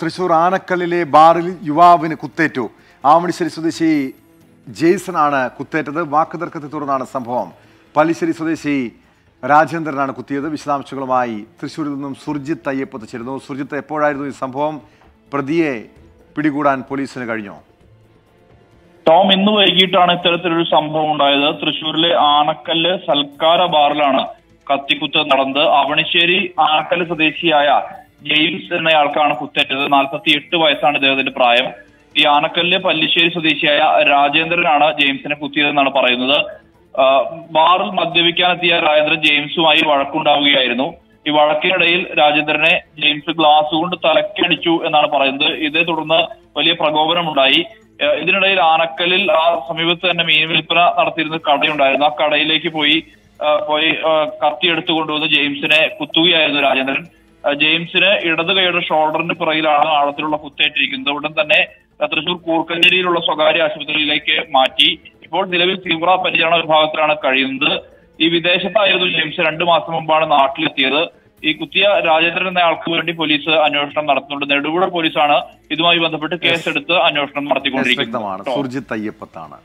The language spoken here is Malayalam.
തൃശൂർ ആനക്കല്ലിലെ ബാറിൽ യുവാവിന് കുത്തേറ്റു. ആവണിശ്ശേരി സ്വദേശി ജെയ്സൺ ആണ് കുത്തേറ്റത്. വാക്കുതർക്കത്തെ തുടർന്നാണ് സംഭവം. പല്ലിശ്ശേരി സ്വദേശി രാജേന്ദ്രനാണ് കുത്തിയത്. വിശദാംശങ്ങളുമായി തൃശ്ശൂരിൽ നിന്നും സുർജിത്ത് അയ്യപ്പത്ത് ചേരുന്നു. സുർജിത്ത് എപ്പോഴായിരുന്നു ഈ സംഭവം? പ്രതിയെ പിടികൂടാൻ പോലീസിന് കഴിഞ്ഞോ? ടോം ഇന്ന് വൈകിട്ടാണ് ഇത്തരത്തിലൊരു സംഭവം ഉണ്ടായത്. തൃശ്ശൂരിലെ ആനക്കല്ല് സൽക്കാര ബാറിലാണ് കത്തിക്കുത്ത് നടന്നത്. അവണിശ്ശേരി ആനക്കല്ല് സ്വദേശിയായ ജെയിംസ് എന്നയാൾക്കാണ് കുത്തേറ്റത്. നാൽപ്പത്തി എട്ട് വയസ്സാണ് ഇദ്ദേഹത്തിന്റെ പ്രായം. ഈ ആനക്കല്ല് പല്ലിശ്ശേരി സ്വദേശിയായ രാജേന്ദ്രനാണ് ജെയിംസിനെ കുത്തിയതെന്നാണ് പറയുന്നത്. ബാറിൽ മദ്യപിക്കാനെത്തിയ രാജേന്ദ്രൻ ജെയിംസുമായി വഴക്കുണ്ടാവുകയായിരുന്നു. ഈ വഴക്കിനിടയിൽ രാജേന്ദ്രനെ ജെയിംസ് ഗ്ലാസ് കൊണ്ട് തലക്കടിച്ചു എന്നാണ് പറയുന്നത്. ഇതേ തുടർന്ന് വലിയ പ്രകോപനമുണ്ടായി. ഇതിനിടയിൽ ആനക്കലിൽ ആ സമീപത്ത് തന്നെ മീൻ വിൽപ്പന നടത്തിയിരുന്ന കടയുണ്ടായിരുന്നു. ആ കടയിലേക്ക് പോയി പോയി കത്തി എടുത്തു ജെയിംസിനെ കുത്തുകയായിരുന്നു രാജേന്ദ്രൻ. ജെയിംസിന് ഇടത് കൈയുടെ ഷോൾഡറിന് പുറയിലാണ് ആഴത്തിലുള്ള കുത്തേറ്റിരിക്കുന്നത്. ഉടൻ തന്നെ തൃശൂർ കൂർക്കഞ്ചേരിയിലുള്ള സ്വകാര്യ ആശുപത്രിയിലേക്ക് മാറ്റി. ഇപ്പോൾ നിലവിൽ തീവ്ര പരിചരണ വിഭാഗത്തിലാണ് കഴിയുന്നത്. ഈ വിദേശത്തായിരുന്നു ജെയിംസ് രണ്ടു മാസം മുമ്പാണ് നാട്ടിലെത്തിയത്. ഈ കുത്തിയ രാജേന്ദ്രൻ എന്ന എന്നയാൾക്ക് വേണ്ടി പോലീസ് അന്വേഷണം നടത്തുന്നുണ്ട്. നെടുപുഴ പോലീസാണ് ഇതുമായി ബന്ധപ്പെട്ട് കേസെടുത്ത് അന്വേഷണം നടത്തിക്കൊണ്ടിരിക്കുന്നത്. അയ്യപ്പത്താണ്.